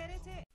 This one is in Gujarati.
TRT